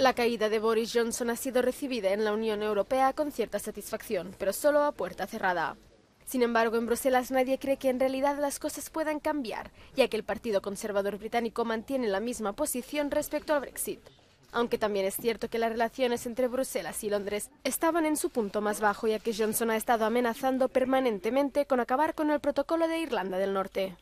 La caída de Boris Johnson ha sido recibida en la Unión Europea con cierta satisfacción, pero solo a puerta cerrada. Sin embargo, en Bruselas nadie cree que en realidad las cosas puedan cambiar, ya que el Partido Conservador Británico mantiene la misma posición respecto al Brexit. Aunque también es cierto que las relaciones entre Bruselas y Londres estaban en su punto más bajo, ya que Johnson ha estado amenazando permanentemente con acabar con el protocolo de Irlanda del Norte.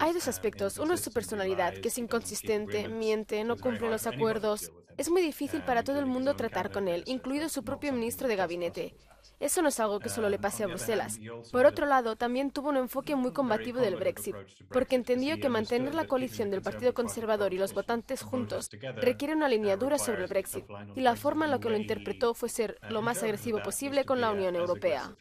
Hay dos aspectos. Uno es su personalidad, que es inconsistente, miente, no cumple los acuerdos. Es muy difícil para todo el mundo tratar con él, incluido su propio ministro de gabinete. Eso no es algo que solo le pase a Bruselas. Por otro lado, también tuvo un enfoque muy combativo del Brexit, porque entendió que mantener la coalición del Partido Conservador y los votantes juntos requiere una línea dura sobre el Brexit, y la forma en la que lo interpretó fue ser lo más agresivo posible con la Unión Europea.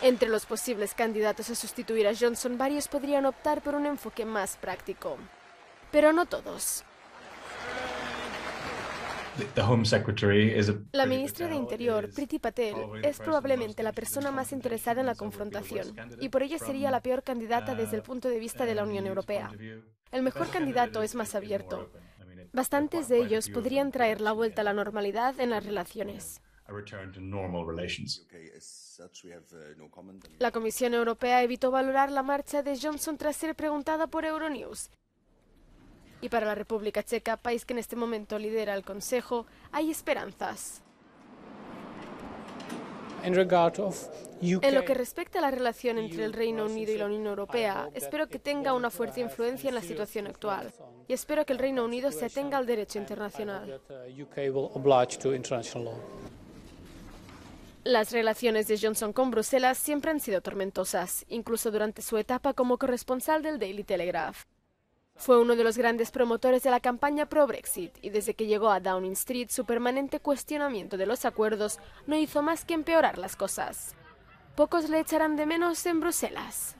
Entre los posibles candidatos a sustituir a Johnson, varios podrían optar por un enfoque más práctico. Pero no todos. La ministra de Interior, Priti Patel, es probablemente la persona más interesada en la confrontación y por ella sería la peor candidata desde el punto de vista de la Unión Europea. El mejor candidato es más abierto. Bastantes de ellos podrían traer la vuelta a la normalidad en las relaciones. La Comisión Europea evitó valorar la marcha de Johnson tras ser preguntada por Euronews. Y para la República Checa, país que en este momento lidera el Consejo, hay esperanzas. En lo que respecta a la relación entre el Reino Unido y la Unión Europea, espero que tenga una fuerte influencia en la situación actual y espero que el Reino Unido se atenga al derecho internacional. Las relaciones de Johnson con Bruselas siempre han sido tormentosas, incluso durante su etapa como corresponsal del Daily Telegraph. Fue uno de los grandes promotores de la campaña pro-Brexit y desde que llegó a Downing Street su permanente cuestionamiento de los acuerdos no hizo más que empeorar las cosas. Pocos le echarán de menos en Bruselas.